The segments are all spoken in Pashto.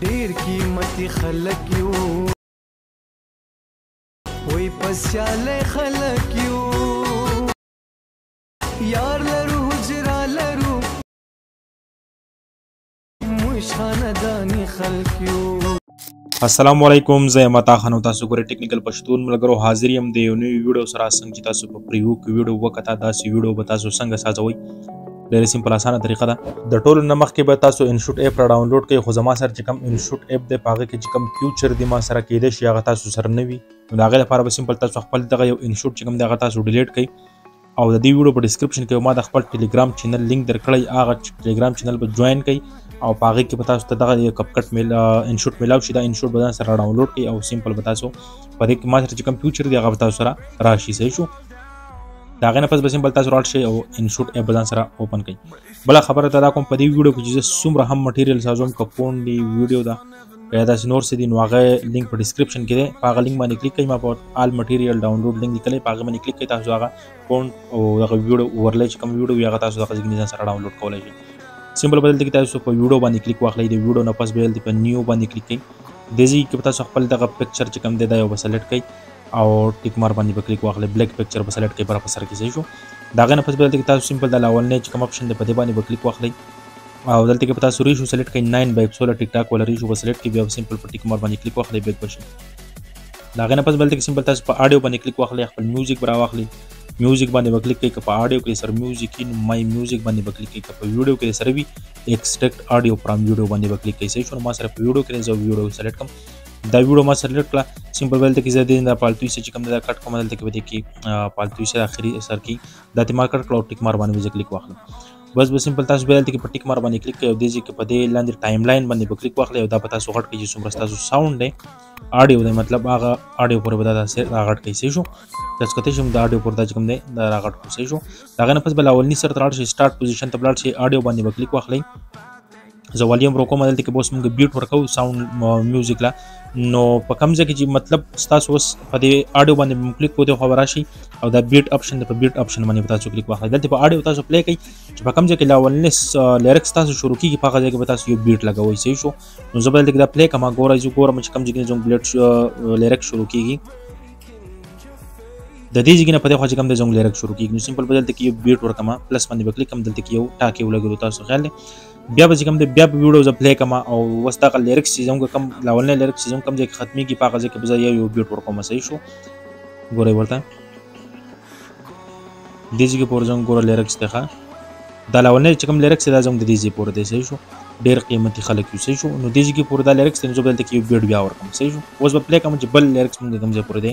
ډیر قیمتي خلک یو وای پسیاله خلک یو یار لرو حجرا لرو موږ خاندانی خلک یو السلام علیکم زه یم عطا خان او تاسو ګورئ ټیکنیکل پښتون ملګرو حاضر یم د یو نوي ویډیو سره څنګه چې تاسو په پریو کې ویډیو وکړه داسې ویډیو به تاسو څنګه سازوئ ډېر سیمپل اسانه طریقه ده د ټولو نه مخکې به تاسو انشوټ اپ را ډاونلوډ کړئ خو زما سره چې کوم انشوټ اپ دی په هغه کې چې کوم فیوچر دی ما سره کېدای شي هغه تاسو سره نه وي نو د هغې لپاره به سیمپل تاسو خپل دغه یو انشوټ چې کوم دی هغه تاسو ډیلیټ کړئ او د دې ویډیو په ډیسکرپشن کې ما د خپل ټلګرام چینل لینک درکړی هغه ټلګرام چینل به جوائن کړئ او په هغه کې به تاسو ته دغه کپ کټ میل انشوټ میلاو شي دا انشوټ به سره ډاونلوډ کړئ او سیمپل به تاسو په دې کې ما سره چې کوم فیوچر دی هغه به تاسو سره راشي صحیح شو دا غنه پس به سیمپل تاسو راټ شي او انشوټ اپ ځان سره اوپن کړئ بل خبره ته دا کوم په دې ویډیو کې چې څومره هم مټیریل سازوم کپون دی ویډیو دا که داسې نور څه دي نو هغه لینک په ډیسکرپشن کې دی په هغه لینک باندې کلیک کړئ ما په آل مټیریل ډاونلوډ لینک لیکلی په هغه باندې کلیک کړئ تاسو هغه فونټ او دغه ویډیو اوورلی چې کوم ویډیو وي هغه تاسو دغه ځګنې ځان سره ډاونلوډ کولی شئ سمبل بدلته کې تاسو په ویډیو باندې کلیک واخلئ د ویډیو نه پس به دلته په نیو باندې کلیک کړئ د ځای کې تاسو خپل دغه پکچر چې کوم دی دا یو سلیکټ کړئ او ټیک مار باندې به کلیک واخلئ بلیک پکچر به سلیکټ کړئ برا په سر کې ځای شو دا غنه پس به دلته تاسو سمپل د لاولنې چې کوم اپشن دی په دې باندې به کلیک واخلئ او دلته کې په تاسو ریشو سلیکټ کړئ 9 بای سوله ټیک ټاک ولا ریشو په سلیکټ کې بیا سمپل په ټیک مار باندې کلیک واخلئ بیک بشي دا غنه پس بلته کې سمپل تاسو په اډیو باندې کلیک واخلئ خپل میوزیک برا واخلئ میوزیک باندې به کلیک کړئ که په اډیو کې سر میوزیک ان مای میوزیک باندې به کلیک کړئ که په ویډیو کې سره وي ایکسټریکټ اډیو فرام ویډیو باندې به کلیک کړئ صحیح شو ما سره په ویډیو کې زه ویډیو سلیکټ کوم دا ویډیو ما سره لټ کړه سیمپل ویل ته کې زه دې نه پالتوی سچ کوم دا کټ کوم دلته کې به دې کې پالتوی سره اخري سر کې دا ته ما کټ کړو ټیک مار باندې وځ کلیک واخلم بس به سمپل تاسو به دلته کې په ټیک مار باندې کلیک کوئ او دې ځای کې په دې لاندې ټایم لاین باندې به کلیک واخلئ او دا به تاسو غټ کړئ چې څومره ستاسو ساوند دی آډیو دی مطلب هغه آډیو پورې به دا تاسو راغټ کړئ صحیح شو تاسو کته شم دا آډیو پورې دا چې کوم دی دا راغټ کړئ صحیح شو دا غنه پس بل اولنی سر تراړ شي سٹارټ پوزیشن ته بلاړ شي آډیو باندې به کلیک واخلئ زه والیم ورو کوم دلته کې بوس موږ بیټ ورکو ساوند میوزیک لا نو په کوم ځای کې چې مطلب تاسو اوس په دې اډیو باندې مم کلیک کوو ته خبر راشي او دا بیټ اپشن د په بیټ اپشن باندې تاسو کلیک واخلئ دلته په اډیو تاسو پلی کوي چې په کوم ځای کې لاولنې لیریکس تاسو شروع کیږي په هغه ځای کې تاسو یو بیټ لګوي صحیح شو نو زه به دلته کې دا پلی کوم ګورم چې ګورم چې کوم ځای کې زموږ بلیټ لیریک شروع کیږي د دې ځګنه په دې خو چې کوم د زنګ لیرک شروع کیږي نو سمپل بدل ته کې یو بیټ ورکما پلس باندې وکړي کوم دلته کې یو ټاکي ولګو تاسو خیال دی بیا به چې کوم دی بیا به ویډیو زه پلی کوم او اوس دغه لیرکس چې زموږ کوم لاولنی لیرکس چې زموږ کوم ځای کې ختمېږي په هغه ځای کې به زه یو یو بیټ ورکوم صحیح شو ګورئ ورته دې ځای کې پورې زموږ ګوره لیرکس دی ښه دا لاولنی چې کوم لیرکس دی دا زموږ د دې ځای پورې دی صحیح شو ډېر قیمتي خلک یو صحیح شو نو دې ځای کې پورې دا لیرکس دی نو زه به دلته کې یو بیټ بیا ورکوم صحیح شو اوس به پلی کوم چې بل لیرکس موږ کوم ځای پورې دی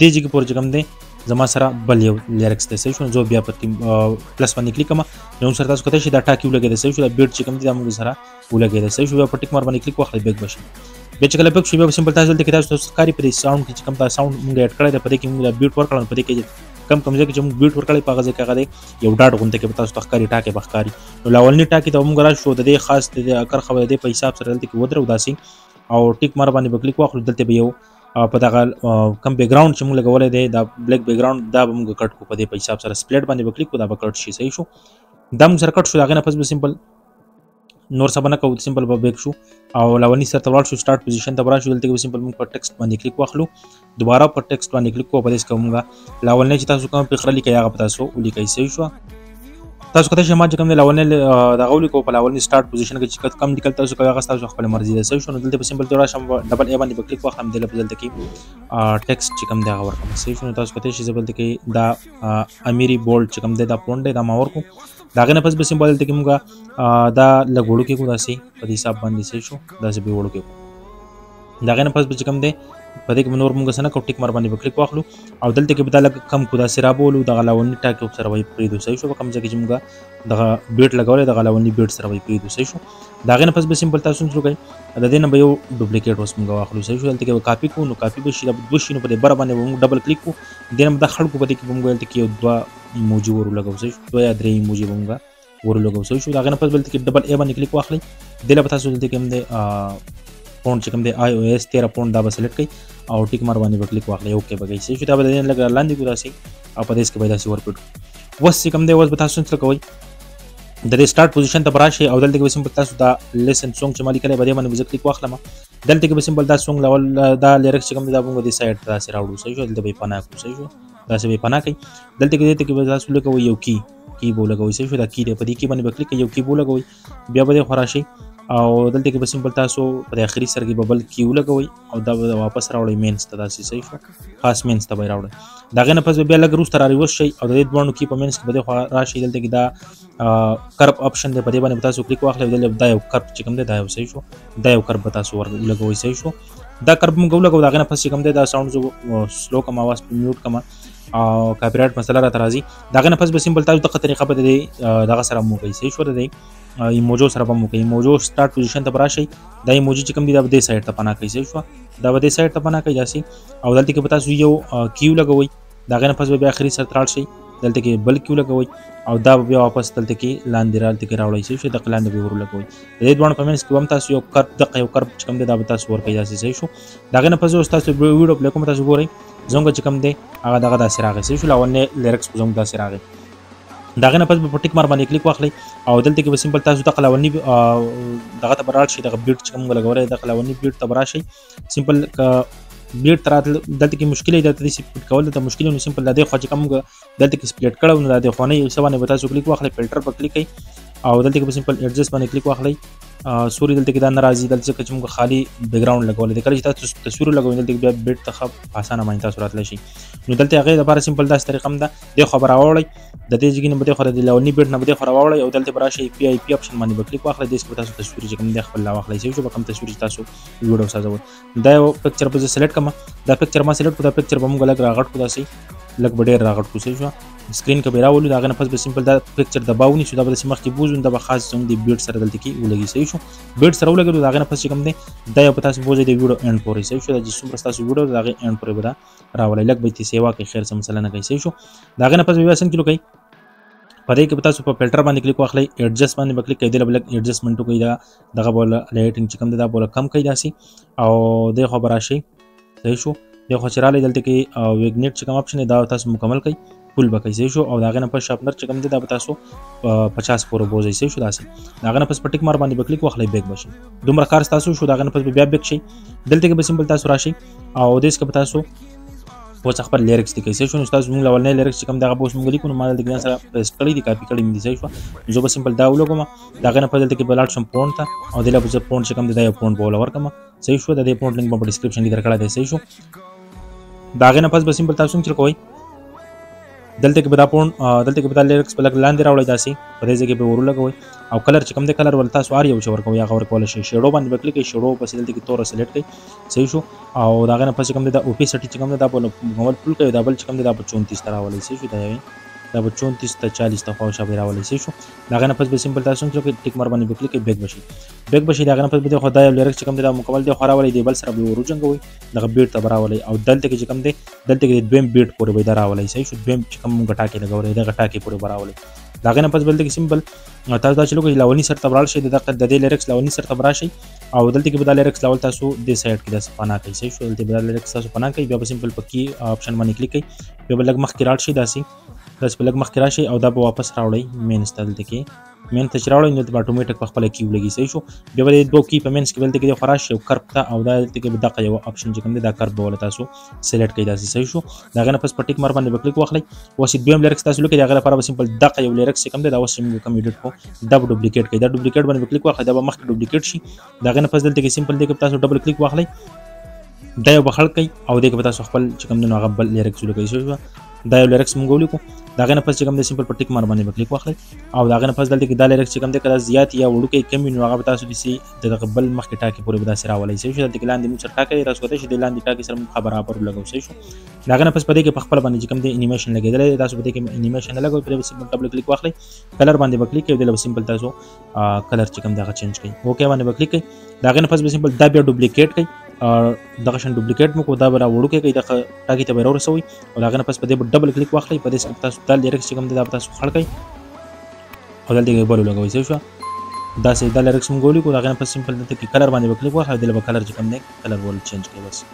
دې جګ پورې کوم دی زما سره بل یو لیرکس دی صحیح شو زه بیا پتی پلس باندې کلیک کوم نو سره تاسو کته شي دا ټاکی ولګی دی صحیح شو دا بیډ چې کوم دی موږ سره ولګی دی صحیح شو بیا پټیک مر باندې کلیک واخلي بیک بشي بیا چې کله پک شي بیا سمپل تاسو دلته کې تاسو کاری پر ساوند کې کوم دا ساوند موږ اډ کړی دی په دې کې موږ دا بیټ ور کړل په دې کې کم کم ځای کې چې موږ بیټ ورکړی په هغه ځای کې هغه دی یو ډاټ غونډه کې به تاسو ته ښکاري ټاکې به ښکاري نو له اولني ټاکې ته موږ راشو د دې خاص د کرښه د دې په حساب سره دلته کې ودرو داسې او ټیک مار باندې به کلیک واخلو دلته به یو او په دغه کم بیک ګراوند چې موږ لګولې دی دا بلیک بیک ګراوند دا به موږ کټ کو په دې په حساب سره سپلیټ باندې به کلیک کو دا به کټ شي صحیح شو دا موږ سره کټ شو دا غنه پس به سمپل نور څه بنه کوو سمپل به بیک شو او لونی سره ترول شو سٹارټ پوزیشن ته برا شو دلته به سمپل موږ په ټیکسټ باندې کلیک واخلو دوباره په ټیکسټ باندې کلیک کو په دې کومګه لاول نه چې تاسو کوم فقره لیکي هغه په تاسو ولیکئ صحیح شو تاسو کته شما چې کوم لاول نه د غولي کو په لاول نه سٹارټ پوزیشن کې چې کم لیکل تاسو کوي هغه تاسو خپل مرزي ده صحیح شو نو دلته په سمبل جوړا شم ډبل ای باندې کلیک وخم دلته په دلته کې ټیکسټ چې کوم دی هغه ورکم صحیح شو تاسو کته شي زبل کې دا امیری بولډ چې کوم دی دا پوند دی دا ما ورکو دا غنه پس به سمبل ته کې موږ دا لګوړو کې کو داسي په دې حساب باندې صحیح شو داسې به وړو کې کو د هغې نه پس به چې کوم دی په دې کې نور موږ سره کوټیک مر باندې وکړي واخلو او دلته کې به دا لګ کم کو دا سره بولو د غلاونی ټاک یو سره وای پریدو صحیح شو کوم ځکه چې موږ د بیټ لګولې د غلاونی بیټ سره وای پریدو صحیح شو دا غنه پس به سیمپل تاسو سره کوي د دې نه به یو ډوپلیکیټ اوس موږ واخلو صحیح شو دلته کې کاپی کو نو کاپی به شي د دوه شینو په دې بر باندې موږ ډبل کلیک کو دینه د خلکو په دې کې موږ دلته کې یو دوا موجي ورو لګو صحیح دوه یا درې موجي موږ ورلوګو سوي شو دا غنه پس بل کې ډبل ای باندې کلیک واخلئ دله پتا سو دلته کوم دی فونټ چې کوم دی آی او اس 13 فونټ دا به سلیکټ کړئ او ټیک مار باندې به کلیک واخلئ اوکې به ګیسې شو دا به دین لګ لاندې ګورا سي او په دې کې به دا سي ورپټ وس چې کوم دی وس به تاسو څه کوي د دې سٹارټ پوزیشن ته براشي او دلته کې سمبل تاسو دا لیسن سونګ چې مالي کله به دې باندې وزک کلیک واخلم دلته کې سمبل دا سونګ لول دا لیرکس چې کوم دی دا موږ دې سایډ ته سره راوړو صحیح شو دلته به پناه کوو صحیح شو دا سه به پناه کوي دلته کې دې ته کې تاسو لکه یو کی کی بو لګوي څه شو دا کی دی په دې کې باندې بکلیک یو کی بو لګوي بیا به خورا شي او دلته کې به سمپل تاسو په اخري سر کې ببل کی ولګوي او دا به واپس راوړي مینس ته داسې صحیح شو خاص مینس ته به راوړي دا غنه پس بیا لګ روس تر ریوس شي او د دې دوه کی په مینس کې به خورا راشي دلته کې دا کرپ آپشن دی په دې باندې تاسو کلیک واخلئ دلته دا یو کرپ چې کوم دی دا یو صحیح شو دا یو کرپ تاسو ور لګوي صحیح شو دا کرپ موږ ولګو دا غنه پس چې کوم دی دا ساوند سلو کما واس میوټ کما او کاپی رائټ مسله را ترازی داغه نه پس به سیمبل تاسو دغه طریقه په دې دغه سره مو کوي صحیح شو دی ایموجو سره به مو کوي ایموجو سٹارټ پوزیشن ته براشي دا ایموجي چې کوم دی دا به دې سایډ ته پناه کوي صحیح شو دا به دې سایډ ته پناه کوي داسي او دلته کې پتا سو یو کیو لګوي داغه نه پس به اخري سره تراړ شي دلته کې بل کیو لګوي او دا بیا واپس دلته کې لاندې را دلته کې راوړی شي چې د قلاند به ورو لګوي د دې دوه په منځ کې هم تاسو یو کرب د یو کرب چې کوم دی دا به تاسو ور پیدا شي صحیح شو دا غنه په زو تاسو ویډیو پلی کوم تاسو ګورئ زموږ چې کوم دی هغه دغه داسې راغی صحیح شول اول نه لیرکس زموږ داسې راغی د هغې نه پس به په ټیک مار باندې کلیک واخلئ او دلته کې به سمپل تاسو دغه لاوني دغه ته به لاړ شئ دغه بلیډ چې کوم لګولی دغه لاوني بلیډ ته به راشئ سمپل بلیډ ته راتلل دلته کې مشکل دی دلته داسې پټ کول دلته مشکل نو سمپل د دې خوا چې کوم دلته کې سپلیټ کړو نو دا د خونه یو څه باندې به تاسو کلیک واخلئ فلټر په کلیک کړئ او دلته کې به سمپل ایډجسټ باندې کلیک واخلئ سوري دلته کې دا ناراضي دلته کې موږ خالی بیک ګراوند لګولې د کله چې تاسو تصویر لګوئ دلته بیا بیت ته په اسانه باندې تاسو راتلی شي نو دلته هغه د لپاره سمپل داسې طریقه ده د خبر راوړی د دې ځګین بده خو د لونی بیت نه بده خو راوړی او دلته براشي پی آی پی اپشن باندې به کلیک واخلئ د سپورت تاسو تصویر چې کوم د خپل واخلئ چې کوم تصویر تاسو ویډیو سازوي دا یو پکچر به زه سلیکټ کوم دا پکچر ما سلیکټ کړو دا پکچر به موږ لږ راغټ کړو داسې لږ به ډېر راغټ کړو صحیح شو سکرین که به راولو د هغه نه پس به سمپل دا پکچر دبا ونیسو دا به داسې مخکې بوځو دا به خاص څوم د بیډ سره دلته کې ولګي صحیح شو بیډ سره ولګېدو د هغه نه پس چې کوم دی دا یو په تاسو بوځي د ویډیو اینډ پورې صحیح شو دا چې څومره ستاسو ویډیو د هغې اینډ پورې به دا راولئ لږ به یې سیوا کوي خیر څه مسله نه کوي صحیح شو د هغه نه پس به بیا څنګه کیلو کوي په دې کې به تاسو په فلټر باندې کلیک واخلئ ایډجسټ باندې به کلیک کوئ دلته به لږ ایډجسټمنټ وکړئ دا دغه بول لایټینګ چې کوم دی دا بول کم کوي داسي او د خو براشي صحیح شو د خو چراله دلته کې ویګنیټ چې کوم اپشن دا تاسو مکمل کړئ پول به کوي شو او داغه نه پس شاپنر چې کوم دی دا به تاسو 50 پورو بوزي سي شو داسي داغه نه پس پټیک مار باندې بکلیک واخلې بیک بشي دومره کار تاسو شو داغه نه پس بیا بیک شي دلته کې به سیمبل تاسو راشي او دیس کې تاسو اوس خپل لیریکس لیکي سي شو نو تاسو موږ لولنې لیریکس چې کوم دغه بوس موږ لیکو نو ما د ګران سره پیسټ کړی دی کاپی کړی مې دي سي شو زه به سیمبل دا ولګم دا غنه په دلته کې بلاټ شم پونډ ته او دلته په پونډ چې کوم دی دا یو پونډ بوله ورکم صحیح شو د دې پونډ لینک په ډیسکرپشن کې درکړه دی صحیح شو دا غنه پس به سیمپل تاسو چې کوی دلته کې به دا پون دلته کې به دا لیرکس په لګ لاندې راوړی داسې په دې ځای کې به ورو لګوي او کلر چې کوم دی کلر ول تاسو آر یو چې ورکوي هغه ورکول شي شیډو باندې به کلیک شیډو پسې دلته کې تور سلیکټ کړئ صحیح شو او دا غنه پسې کوم دی دا او پی سټی چې کوم دی دا په موبایل فل کوي دا بل چې کوم دی دا په 34 تر راولي صحیح شو دا یې دا په 34 ته 40 ته خو شابه راولي صحیح شو دا غنه پس به سیمپل تاسو هم څوک ټیک مر باندې بکلی کې بیک بشي بیک بشي دا غنه پس به خدای یو لیرک چې کوم دا مکمل دی خورا ولې دی بل سره به ورو جنگوي دغه بیټ ته براولې او دلته کې کوم دی دلته کې دویم بیټ پورې به دراولې صحیح شو دویم چې کوم غټا کې لګولې دغه ټا کې پورې براولې دا غنه پس بلته کې سیمپل تاسو دا چې لوګي لاونی سر تبرال شي د دقت د دې لیرکس لاونی سر تبرا شي او دلته کې به دا لیرکس لاول تاسو د سایډ کې د سپانا کوي صحیح شو دلته به دا لیرکس تاسو پانا کوي بیا به سیمپل پکې آپشن باندې کلیک کوي بیا به لګ مخ کې راټ شي داسې داسې په لږ مخکې راشئ او دا به واپس راوړئ مینس ته دلته کې مینس ته چې راوړئ دلته به اټومیټک په خپله کیو لګي صحیح شو بیا به د دوه کی په مینس کې دلته کې خو راشئ او کرب ته او دا دلته کې به دغه یو آپشن چې کوم دی دا کرب به وله تاسو سلیکټ کړئ داسې صحیح شو د هغې نه پس په ټیک مار باندې به کلیک واخلئ اوس دویم لیرکس تاسو لیکئ د هغې لپاره به سمپل دغه یو لیرکس چې کوم دی دا اوس چې موږ کوم ایډیټ کوو دا به ډوپلیکیټ کړئ دا ډوپلیکیټ باندې به کلیک واخلئ دا به مخکې ډوپلیکیټ شي د هغې نه پس دلته کې سمپل دی که تاسو ډبل کلیک واخلئ دا یو به خړ کوي او دې کې به تاسو خپل چې کوم دی نو هغه بل لیرکس ولیکئ شوه دا یو لیرکس موږ ولیکو د هغې نه پس چې کوم دی سمپل په ټیک مار باندې به کلیک واخلئ او د هغې نه پس دلته کې دا لیرکس چې کوم دی که دا زیات یا وړوکی کم وي نو هغه به تاسو داسې د دغه بل مخکې ټاکې پورې به داسې راولئ صحیح شو دلته کې لاندې موږ سره ټاکه دی تاسو کولی شئ د لاندې ټاکې سره موږ خبره پر لګو صحیح شو د هغې نه پس په دې کې په خپله باندې چې کوم دی انیمیشن لګېدلی دی تاسو په دې کې انیمیشن نه لګوئ پرې به سمپل ډبل کلیک واخلئ کلر باندې به کلیک کوئ دله به سمپل تاسو کلر چې کوم دغه چینج کړئ اوکې باندې به کلیک کړئ دا غنه پس به سمپل دا بیا ډوپلیکیټ کړئ دغه شان ډوپلیکیټ مو کو دا برا وړو کې دغه ټاګي ته به راورسوي او دا غنه پس په دې به ډبل کلیک واخلئ په دې سکه تاسو دال ډیرک چې کوم دا تاسو خړ کړئ او دلته کې بل لګوي څه شو دا سه دا لریکس مونږ ولي کو دا غنه پس سمپل دلته کې کلر باندې وکړي واخلئ دلته به کلر چې کوم دی کلر ول چینج کړئ بس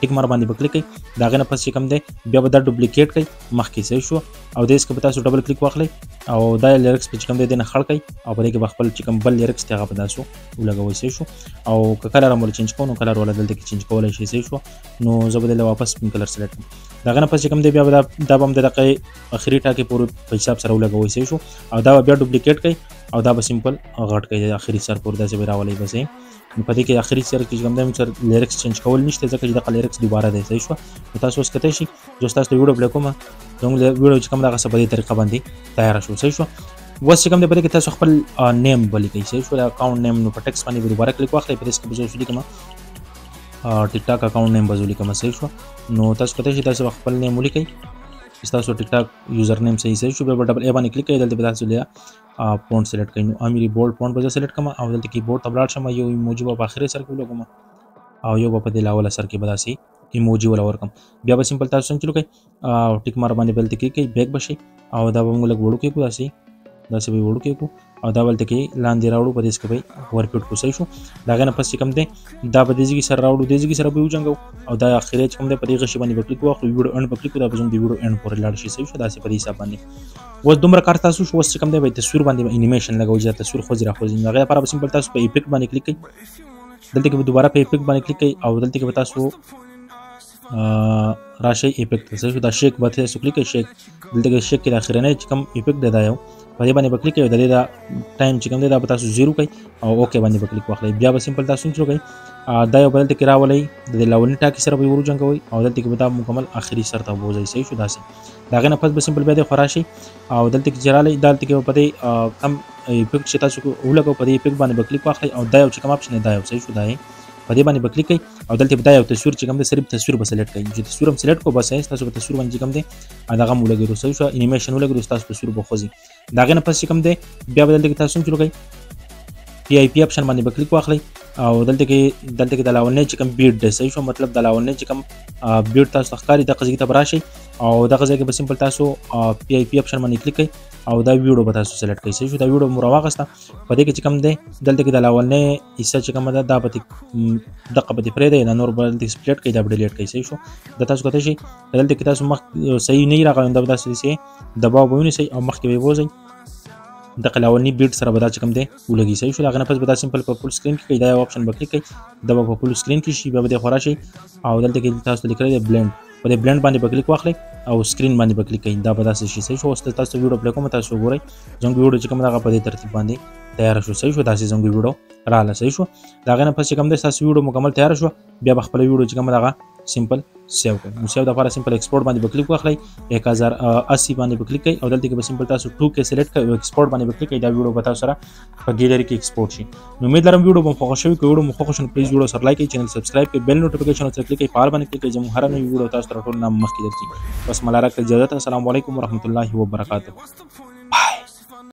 ټیک مار باندې وکړئ دا غنه پس چې کوم دی بیا به دا ډوپلیکیټ کړئ مخکې صحیح شو او د اس کې په تاسو ډبل کلیک واخلئ او دا لیرکس په کوم دی دنه خړ کړئ او په دې کې خپل چې کوم بل لیرکس ته هغه په تاسو ولګوي صحیح شو او که کلر مول چینج کوو نو کلر ولا دلته کې چینج کولای شي صحیح شو نو زه به دلته واپس پین کلر سلیکټ کړم دا غنه پس کوم دی بیا دا د بم د دقه اخري ټاکي پورې په حساب سره ولګوي صحیح شو او دا بیا ډوپلیکیټ کړئ او دا به سمپل غټ کړئ اخري سر پورې دا چې راولي بس نو په دې کې اخري سر کې کوم دی سر لیرکس چینج کول نشته ځکه چې د لیرکس دوباره دی صحیح شو تاسو اوس کته شي زه تاسو ته ویډیو پلی کوم زموږ د ویډیو چې کوم دغه څه په دې طریقه باندې تیاره شو صحیح شو اوس چې کوم دی په دې کې تاسو خپل نیم ولیکئ صحیح شو د اکاونټ نیم نو په ټیکس باندې به دوباره کلیک واخلئ په دې کې به زه اوس ولیکم ټیک ټاک اکاونټ نیم به زه ولیکم صحیح شو نو تاسو کولای شئ تاسو خپل نیم ولیکئ تاسو ټیک ټاک یوزر نیم صحیح صحیح شو بیا به ډبل ای باندې کلیک کړئ دلته به تاسو لیا فونټ سلیکټ کړئ نو امری بولډ فونټ به زه سلیکټ کړم او دلته کیبورډ ته ولاړ شم یو ایموجي به په اخر سر کې ولګوم او یو په دې لاول سر کې بداسي ایموجی ولا ورکم بیا به سمپل تاسو څنګه لوکي او ټیک مار باندې بل تکي کوي بیک بشي او دا به موږ لګ وړو کې کو داسي داسې به وړو کې کو او دا بل تکي لاندې راوړو په دې سکه به ورکټ کو صحیح شو دا غنه پس کم دی دا به دې ځګي سره راوړو دې ځګي سره به وجنګو او دا اخیری چې کوم دی په دې غشي باندې وکړي کو خو ویډیو اند پکې کو دا به زموږ ویډیو اند پورې لاړ شي صحیح شو داسې په دې حساب باندې و دومره کار تاسو شو چې کوم دی به تصویر باندې انیمیشن لګوي چې تصویر خو ځرا خو ځین هغه لپاره به سمپل تاسو په ایفیکټ باندې کلیک کړئ دلته کې به دوباره په ایپک باندې کلیک کړئ او دلته کې به تاسو راشي ایپک ته ځکه دا شیک به تاسو کلیک کړئ شیک دلته کې شیک کې د اخرنۍ چې کوم ایپک دی دا یو په دې باندې به کلیک کړئ د دې دا ټایم چې کوم دی دا به تاسو زیرو کړئ او اوکې باندې به کلیک واخلئ بیا به سمپل تاسو انټرو کړئ دا یو بدلته کې راولئ د دې لاولني ټاکي سره به ورو جنګوي او دلته کې به دا مکمل اخري سر ته بوځي صحیح شو داسې دا غنه پس به سمپل بیا د خوراشي او دلته کې چې رالی دلته کې په دې کم افیکټ چې تاسو ولګو په دې افیکټ باندې به کلیک واخلئ او دا یو چې کوم اپشن دی دا یو صحیح شو دا یې په دې باندې به کلیک کړئ او دلته به دا یو تصویر چې کوم دی صرف تصویر به سلیکټ کړئ چې تصویر هم سلیکټ کو بس تاسو به تصویر باندې کوم دی هغه هم ولګوي صحیح شو انیمیشن ولګوي تاسو تصویر به خوځي دا غنه پس کوم دی بیا به دلته تاسو هم چې لګئ پی آی پی اپشن باندې به کلیک واخلئ او دلته کې دلته کې د لاولنې چې کوم بیډ دی صحیح شو مطلب د لاولنې چې کوم بیډ تاسو ښکاری د قضیه ته براشي او دغه ځای کې به سمپل تاسو پی آی پی اپشن باندې کلیک کړئ او دا ویډیو به تاسو سلیکټ کړئ چې دا ویډیو مو راوغسته په دې کې چې کوم دی دلته کې د لاولنې حصہ چې کوم ده دا به دقه به پرې دی نه نور به دې سپلیټ کړئ دا به ډیلیټ کړئ صحیح شو دا تاسو کولی شئ دلته کې تاسو مخ صحیح نه راغلی دا به تاسو سي دباو به ونیسئ او مخکې به ووځئ د قلاونی بیډ سره به دا چې کوم دی ولګي صحیح شو دا غنه پس به دا سمپل په فول سکرین کې دا یو آپشن به کلیک کړئ دا به په فول سکرین کې شي بیا به د خورا شي او دلته کې تاسو ته لیکل دی بلند په دې بلند باندې په کلیک واخلئ او سکرین باندې په کلیک کړئ دا به داسې شي صحیح شو اوس تاسو ته ویډیو پلی کوم تاسو وګورئ زموږ ویډیو چې کوم دغه په دې ترتیب باندې تیار شو صحیح شو داسې زموږ ویډیو راغله صحیح شو د هغې نه پس چې کوم دی ستاسو ویډیو مکمل تیار شو بیا به خپله ویډیو چې کوم دغه سیمپل سیو کړئ نو سیو دپاره سیمپل ایکسپورټ باندې به کلیک واخلئ یک هزار اسی باندې به کلیک کړئ او دلته کې به سیمپل تاسو ټو کې سلیکټ کړئ او ایکسپورټ باندې به کلیک کړئ دا ویډیو به تاسو سره په ګیلری کې ایکسپورټ شي نو امید لرم ویډیو مو خوښ شوی که ویډیو مو خوښ شوه نو پلیز ویډیو سره لایک کړئ چینل سبسکرایب کړئ بیل نوټیفیکیشن او سره کلیک کړئ په هر باندې کلیک کړئ زموږ هر نوې ویډیو تاسو ته ټول نام مخکې درځي بس ملاره کړئ اجازه السلام علیکم ورحمت الله وبرکاته